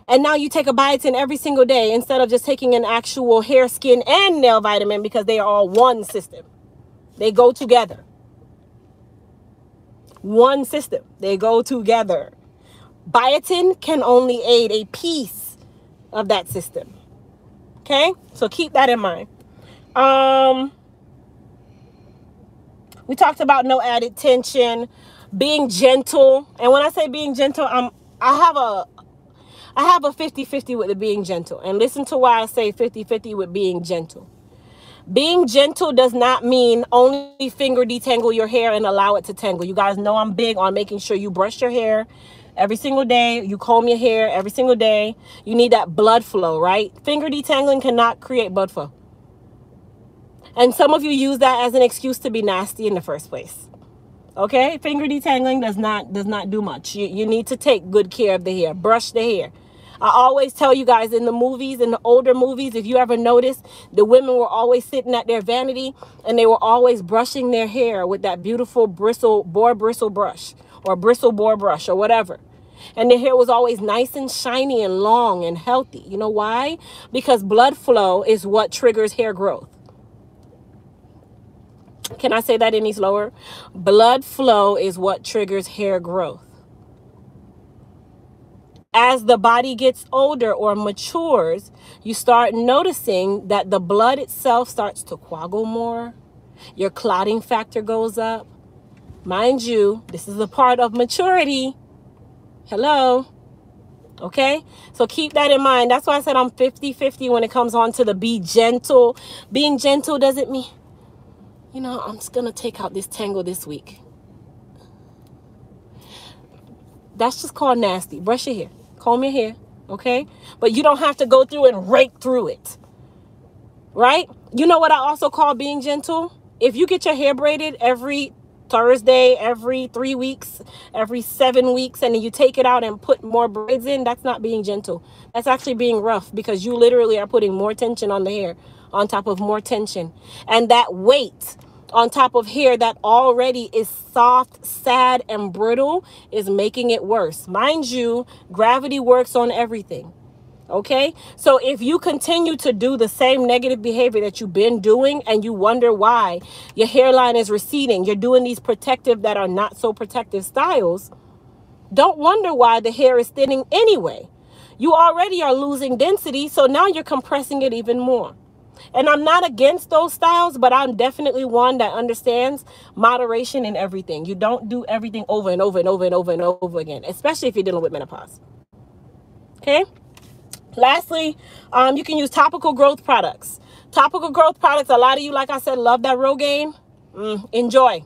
And now you take a biotin every single day instead of just taking an actual hair, skin, and nail vitamin because they are all one system. They go together. one system. They go together. Biotin can only aid a piece of that system. Okay? So keep that in mind. Um we talked about no added tension, being gentle. And when I say being gentle, I'm I have a I have a 50-50 with the being gentle. And listen to why I say 50-50 with being gentle. Being gentle does not mean only finger detangle your hair and allow it to tangle. You guys know I'm big on making sure you brush your hair every single day. You comb your hair every single day. You need that blood flow, right? Finger detangling cannot create blood flow. And some of you use that as an excuse to be nasty in the first place. Okay? Finger detangling does not does not do much. You, you need to take good care of the hair. Brush the hair. I always tell you guys in the movies, in the older movies, if you ever notice, the women were always sitting at their vanity and they were always brushing their hair with that beautiful bristle, boar bristle brush or bristle boar brush or whatever. And the hair was always nice and shiny and long and healthy. You know why? Because blood flow is what triggers hair growth. Can I say that any slower? Blood flow is what triggers hair growth as the body gets older or matures, you start noticing that the blood itself starts to coagulate more. Your clotting factor goes up. Mind you, this is a part of maturity. Hello. Okay? So keep that in mind. That's why I said I'm 50-50 when it comes on to the be gentle. Being gentle doesn't mean, you know, I'm just going to take out this tangle this week. That's just called nasty. Brush your hair comb your hair, okay? But you don't have to go through and rake through it, right? You know what I also call being gentle? If you get your hair braided every Thursday, every three weeks, every seven weeks, and then you take it out and put more braids in, that's not being gentle. That's actually being rough because you literally are putting more tension on the hair on top of more tension. And that weight on top of hair that already is soft, sad, and brittle is making it worse. Mind you, gravity works on everything. Okay, so if you continue to do the same negative behavior that you've been doing and you wonder why your hairline is receding, you're doing these protective that are not so protective styles, don't wonder why the hair is thinning anyway. You already are losing density, so now you're compressing it even more. And I'm not against those styles, but I'm definitely one that understands moderation in everything. You don't do everything over and over and over and over and over again, especially if you're dealing with menopause. Okay? Lastly, um, you can use topical growth products. Topical growth products, a lot of you, like I said, love that Rogaine. Mm, enjoy.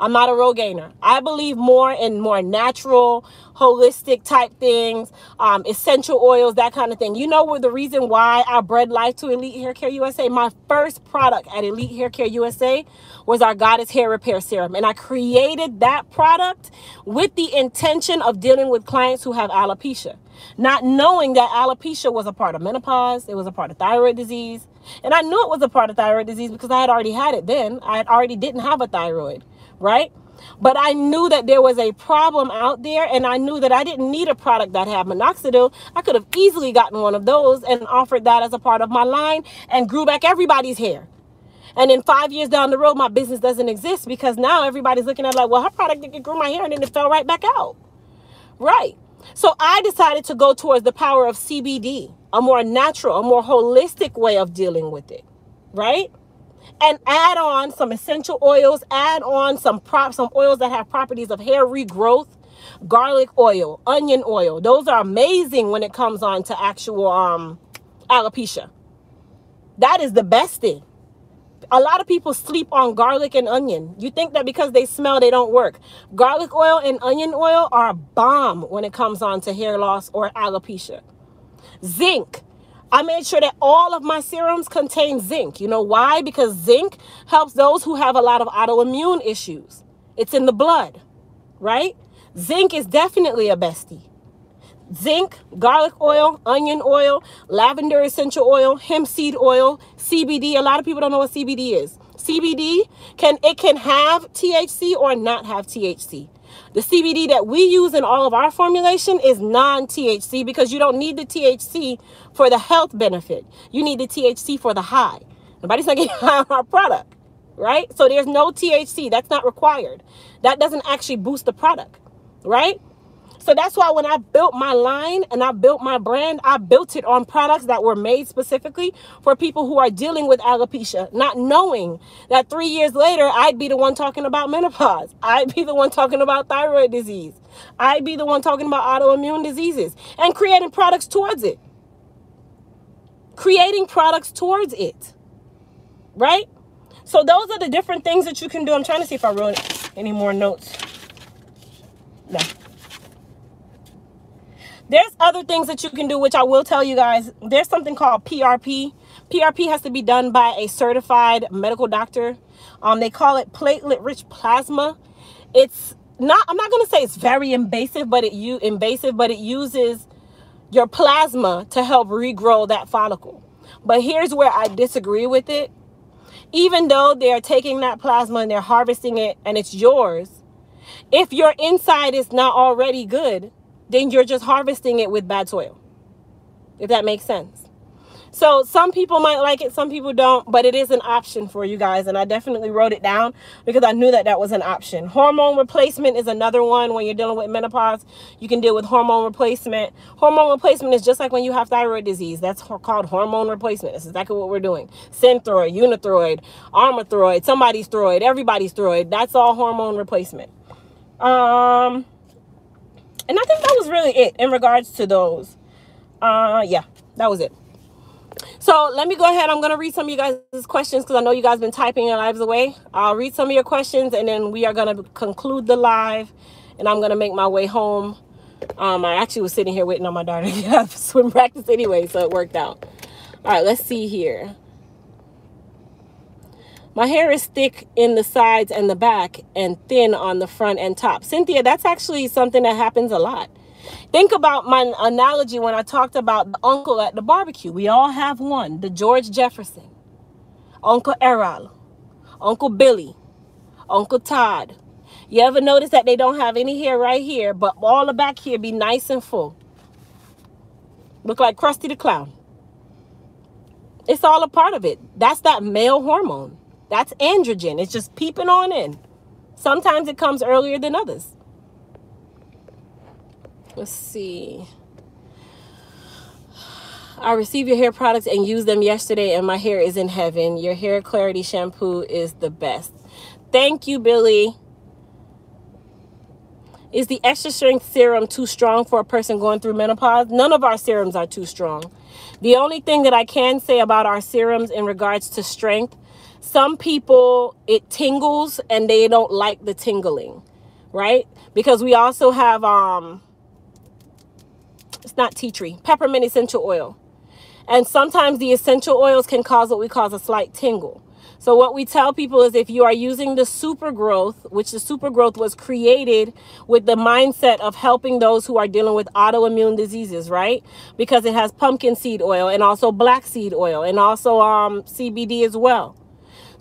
I'm not a Rogainer. I believe more in more natural, holistic type things, um, essential oils, that kind of thing. You know what the reason why I bred life to Elite Hair Care USA? My first product at Elite Hair Care USA was our Goddess Hair Repair Serum. And I created that product with the intention of dealing with clients who have alopecia. Not knowing that alopecia was a part of menopause, it was a part of thyroid disease. And I knew it was a part of thyroid disease because I had already had it then. I had already didn't have a thyroid right? But I knew that there was a problem out there and I knew that I didn't need a product that had minoxidil. I could have easily gotten one of those and offered that as a part of my line and grew back everybody's hair. And in five years down the road, my business doesn't exist because now everybody's looking at like, well, her product grew my hair and then it fell right back out. Right. So I decided to go towards the power of CBD, a more natural, a more holistic way of dealing with it. Right and add on some essential oils, add on some prop, some oils that have properties of hair regrowth, garlic oil, onion oil. Those are amazing when it comes on to actual um, alopecia. That is the best thing. A lot of people sleep on garlic and onion. You think that because they smell, they don't work. Garlic oil and onion oil are a bomb when it comes on to hair loss or alopecia. Zinc I made sure that all of my serums contain zinc. You know why? Because zinc helps those who have a lot of autoimmune issues. It's in the blood, right? Zinc is definitely a bestie. Zinc, garlic oil, onion oil, lavender essential oil, hemp seed oil, CBD. A lot of people don't know what CBD is. CBD can it can have THC or not have THC. The CBD that we use in all of our formulation is non-THC because you don't need the THC for the health benefit. You need the THC for the high. Nobody's not *laughs* getting high on our product, right? So there's no THC. That's not required. That doesn't actually boost the product, right? So that's why when I built my line and I built my brand, I built it on products that were made specifically for people who are dealing with alopecia, not knowing that three years later, I'd be the one talking about menopause. *laughs* I'd be the one talking about thyroid disease. I'd be the one talking about autoimmune diseases and creating products towards it. Creating products towards it. Right? So those are the different things that you can do. I'm trying to see if I wrote any more notes. No. There's other things that you can do, which I will tell you guys. There's something called PRP. PRP has to be done by a certified medical doctor. Um, they call it platelet-rich plasma. It's not. I'm not going to say it's very invasive, but it you invasive, but it uses your plasma to help regrow that follicle. But here's where I disagree with it. Even though they're taking that plasma and they're harvesting it and it's yours, if your inside is not already good, then you're just harvesting it with bad soil. If that makes sense. So some people might like it, some people don't, but it is an option for you guys. And I definitely wrote it down because I knew that that was an option. Hormone replacement is another one when you're dealing with menopause. You can deal with hormone replacement. Hormone replacement is just like when you have thyroid disease. That's called hormone replacement. That's exactly what we're doing. Synthroid, Unithroid, Armathroid, somebody's throid, everybody's throid. That's all hormone replacement. Um, and I think that was really it in regards to those. Uh, yeah, that was it. So let me go ahead. I'm going to read some of you guys' questions because I know you guys been typing your lives away. I'll read some of your questions and then we are going to conclude the live and I'm going to make my way home. Um, I actually was sitting here waiting on my daughter to get *laughs* swim practice anyway, so it worked out. All right, let's see here. My hair is thick in the sides and the back and thin on the front and top. Cynthia, that's actually something that happens a lot. Think about my analogy when I talked about the uncle at the barbecue. We all have one, the George Jefferson, Uncle Errol, Uncle Billy, Uncle Todd. You ever notice that they don't have any hair right here, but all the back here be nice and full? Look like Krusty the Clown. It's all a part of it. That's that male hormone. That's androgen. It's just peeping on in. Sometimes it comes earlier than others. Let's see. I received your hair products and used them yesterday and my hair is in heaven. Your hair clarity shampoo is the best. Thank you, Billy. Is the extra strength serum too strong for a person going through menopause? None of our serums are too strong. The only thing that I can say about our serums in regards to strength some people it tingles and they don't like the tingling right? Because we also have um it's not tea tree peppermint essential oil. And sometimes the essential oils can cause what we call a slight tingle. So what we tell people is if you are using the super growth which the super growth was created with the mindset of helping those who are dealing with autoimmune diseases right? Because it has pumpkin seed oil and also black seed oil and also um cbd as well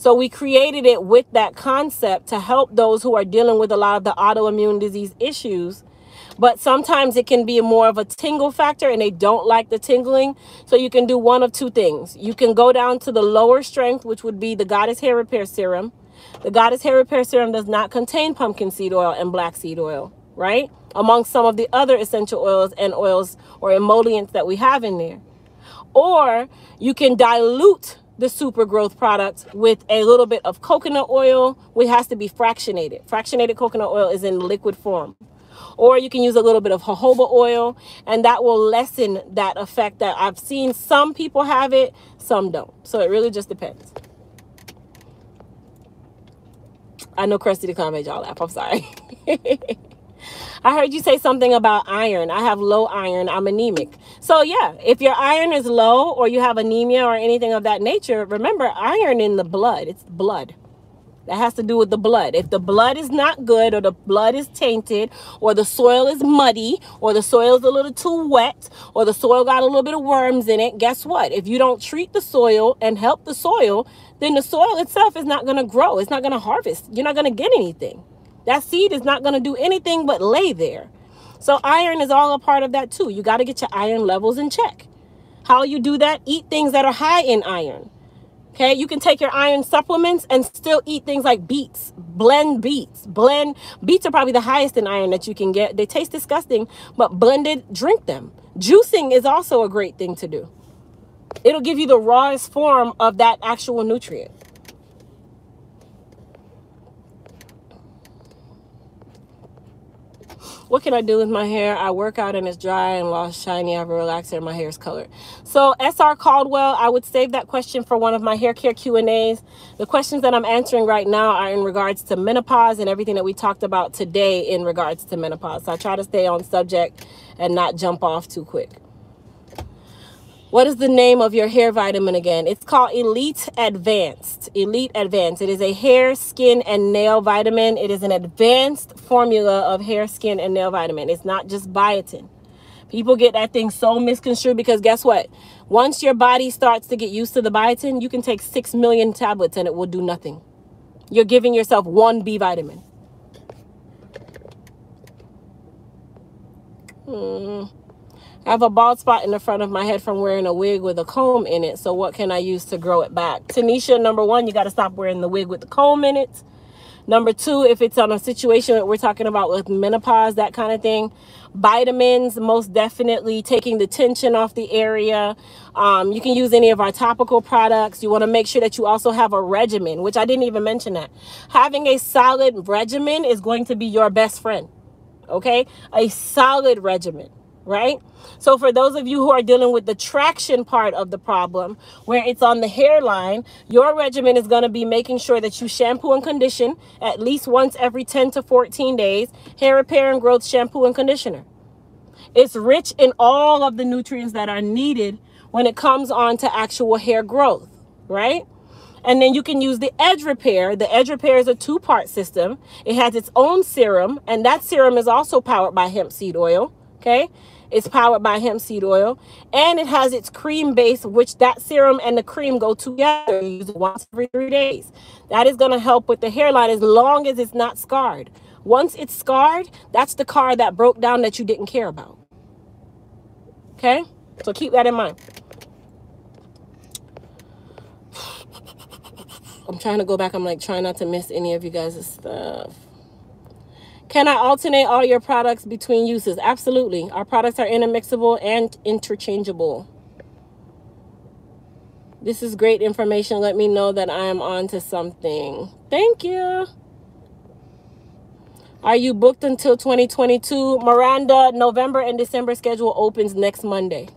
so we created it with that concept to help those who are dealing with a lot of the autoimmune disease issues. But sometimes it can be more of a tingle factor and they don't like the tingling. So you can do one of two things. You can go down to the lower strength, which would be the Goddess Hair Repair Serum. The Goddess Hair Repair Serum does not contain pumpkin seed oil and black seed oil, right? Among some of the other essential oils and oils or emollients that we have in there. Or you can dilute the super growth product with a little bit of coconut oil which has to be fractionated. Fractionated coconut oil is in liquid form. Or you can use a little bit of jojoba oil and that will lessen that effect that I've seen. Some people have it some don't. So it really just depends. I know Krusty the Clown made y'all laugh I'm sorry *laughs* I heard you say something about iron. I have low iron. I'm anemic. So yeah, if your iron is low or you have anemia or anything of that nature, remember iron in the blood. It's blood. That has to do with the blood. If the blood is not good or the blood is tainted or the soil is muddy or the soil is a little too wet or the soil got a little bit of worms in it, guess what? If you don't treat the soil and help the soil, then the soil itself is not going to grow. It's not going to harvest. You're not going to get anything. That seed is not going to do anything but lay there. So iron is all a part of that too. You got to get your iron levels in check. How you do that? Eat things that are high in iron. Okay, you can take your iron supplements and still eat things like beets, blend beets, blend beets are probably the highest in iron that you can get. They taste disgusting, but blended, drink them. Juicing is also a great thing to do. It'll give you the rawest form of that actual nutrient. What can I do with my hair? I work out and it's dry and lost shiny. I have a relaxer and my hair is colored. So SR Caldwell, I would save that question for one of my hair care Q&As. The questions that I'm answering right now are in regards to menopause and everything that we talked about today in regards to menopause. So I try to stay on subject and not jump off too quick. What is the name of your hair vitamin again? It's called Elite Advanced. Elite Advanced. It is a hair, skin, and nail vitamin. It is an advanced formula of hair, skin, and nail vitamin. It's not just biotin. People get that thing so misconstrued because guess what? Once your body starts to get used to the biotin, you can take 6 million tablets and it will do nothing. You're giving yourself one B vitamin. Hmm. I have a bald spot in the front of my head from wearing a wig with a comb in it. So what can I use to grow it back? Tanisha, number one, you got to stop wearing the wig with the comb in it. Number two, if it's on a situation that we're talking about with menopause, that kind of thing, vitamins, most definitely taking the tension off the area. Um, you can use any of our topical products. You want to make sure that you also have a regimen, which I didn't even mention that. Having a solid regimen is going to be your best friend. Okay? A solid regimen right? So for those of you who are dealing with the traction part of the problem, where it's on the hairline, your regimen is going to be making sure that you shampoo and condition at least once every 10 to 14 days, hair repair and growth shampoo and conditioner. It's rich in all of the nutrients that are needed when it comes on to actual hair growth, right? And then you can use the edge repair. The edge repair is a two-part system. It has its own serum, and that serum is also powered by hemp seed oil okay it's powered by hemp seed oil and it has its cream base which that serum and the cream go together. You use it once every three days. That is going to help with the hairline as long as it's not scarred. Once it's scarred that's the car that broke down that you didn't care about. Okay? So keep that in mind. *sighs* I'm trying to go back. I'm like trying not to miss any of you guys' stuff can I alternate all your products between uses? Absolutely. Our products are intermixable and interchangeable. This is great information. Let me know that I am on to something. Thank you. Are you booked until 2022? Miranda, November and December schedule opens next Monday.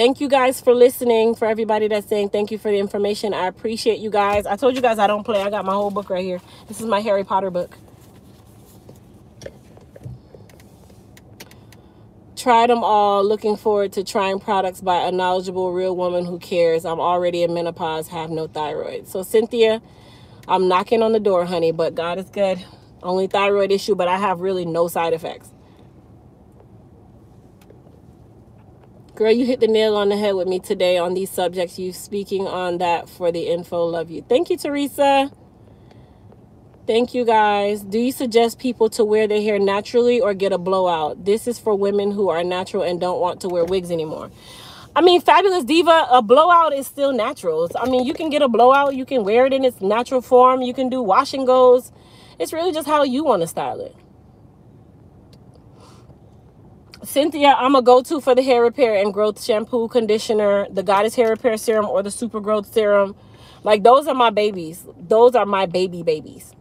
Thank you guys for listening for everybody that's saying thank you for the information. I appreciate you guys. I told you guys i don't play. I got my whole book right here. This is my harry potter book. Tried them all looking forward to trying products by a knowledgeable real woman who cares. I'm already in menopause have no thyroid. So cynthia i'm knocking on the door honey but god is good. Only thyroid issue but i have really no side effects Girl, you hit the nail on the head with me today on these subjects. You speaking on that for the info. Love you. Thank you, Teresa. Thank you, guys. Do you suggest people to wear their hair naturally or get a blowout? This is for women who are natural and don't want to wear wigs anymore. I mean, Fabulous Diva, a blowout is still natural. I mean, you can get a blowout. You can wear it in its natural form. You can do wash and goes. It's really just how you want to style it. Cynthia, I'm a go-to for the hair repair and growth shampoo, conditioner, the Goddess hair repair serum or the super growth serum. Like those are my babies. Those are my baby babies.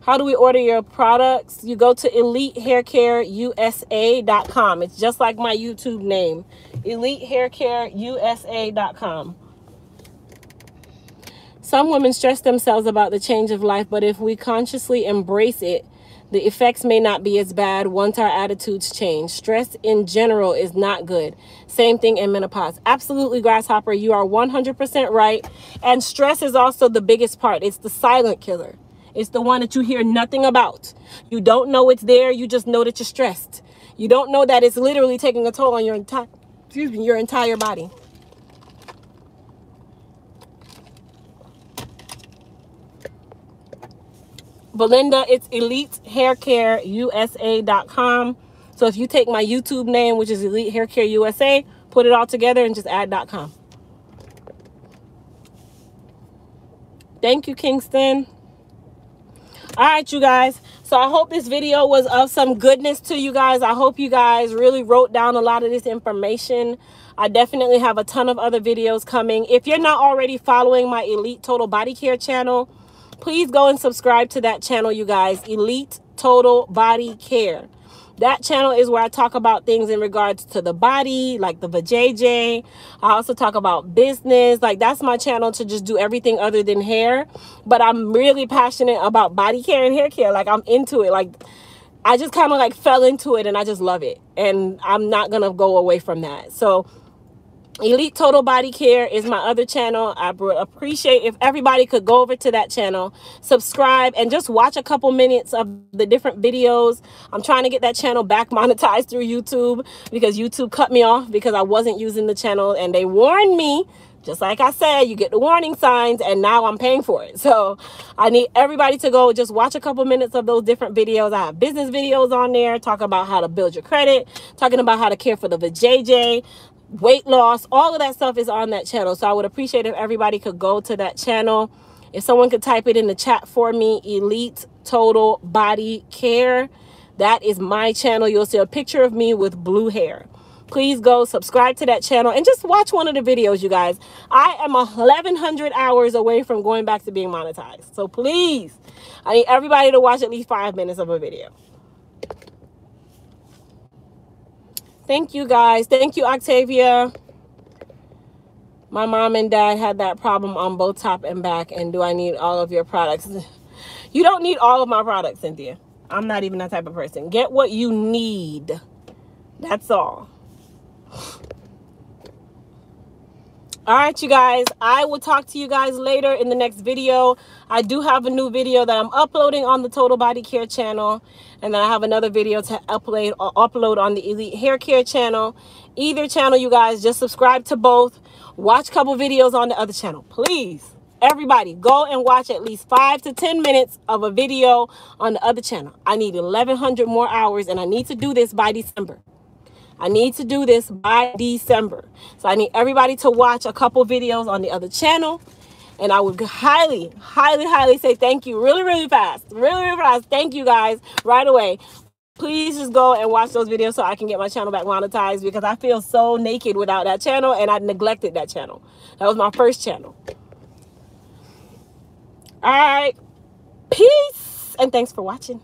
How do we order your products? You go to elitehaircareusa.com. It's just like my YouTube name, elitehaircareusa.com. Some women stress themselves about the change of life, but if we consciously embrace it, the effects may not be as bad once our attitudes change. Stress in general is not good. Same thing in menopause. Absolutely, Grasshopper, you are 100% right. And stress is also the biggest part. It's the silent killer. It's the one that you hear nothing about. You don't know it's there. You just know that you're stressed. You don't know that it's literally taking a toll on your entire, excuse me, your entire body. Belinda, it's elitehaircareusa.com. So if you take my YouTube name, which is Elite Hair Care USA, put it all together and just add .com. Thank you, Kingston. All right, you guys. So I hope this video was of some goodness to you guys. I hope you guys really wrote down a lot of this information. I definitely have a ton of other videos coming. If you're not already following my Elite Total Body Care channel, please go and subscribe to that channel, you guys. Elite Total Body Care. That channel is where I talk about things in regards to the body, like the vajayjay. I also talk about business. Like that's my channel to just do everything other than hair. But I'm really passionate about body care and hair care. Like I'm into it. Like I just kind of like fell into it and I just love it. And I'm not going to go away from that. So Elite Total Body Care is my other channel. I would appreciate if everybody could go over to that channel, subscribe, and just watch a couple minutes of the different videos. I'm trying to get that channel back *laughs* monetized through YouTube because YouTube cut me off because I wasn't using the channel and they warned me just like I said, you get the warning signs and now I'm paying for it. *laughs* So I need everybody to go just watch a couple minutes of those different videos. I have business videos on there talking about how to build your credit, talking about how to care for the vajayjay, weight loss, all of that stuff is on that channel. So I would appreciate if everybody could go to that channel. If someone could type it in the chat for me, Elite Total Body Care. That is my channel. You'll see a picture of me with blue hair. Please go subscribe to that channel and just watch one of the videos, you guys. I am 1,100 hours away from going back to being monetized. So please, I need everybody to watch at least five minutes of a video. Thank you guys. Thank you, Octavia. My mom and dad had that problem on both top and back. And do I need all of your products? *laughs* You don't need all of my products, Cynthia. I'm not even that type of person. Get what you need. That's all. all right you guys i will talk to you guys later in the next video i do have a new video that i'm uploading on the total body care channel and then i have another video to upload uh, upload on the elite hair care channel. Either channel you guys just subscribe to both. Watch a couple videos on the other channel please. Everybody go and watch at least five to ten minutes of a video on the other channel. I need 1100 more hours and i need to do this by december. I need to do this by December. So I need everybody to watch a couple videos on the other channel. And I would highly, highly, highly say thank you really, really fast. Really, really fast. Thank you guys right away. Please just go and watch those videos so I can get my channel back monetized because I feel so naked without that channel and I neglected that channel. That was my first channel. All right. Peace. And thanks for watching.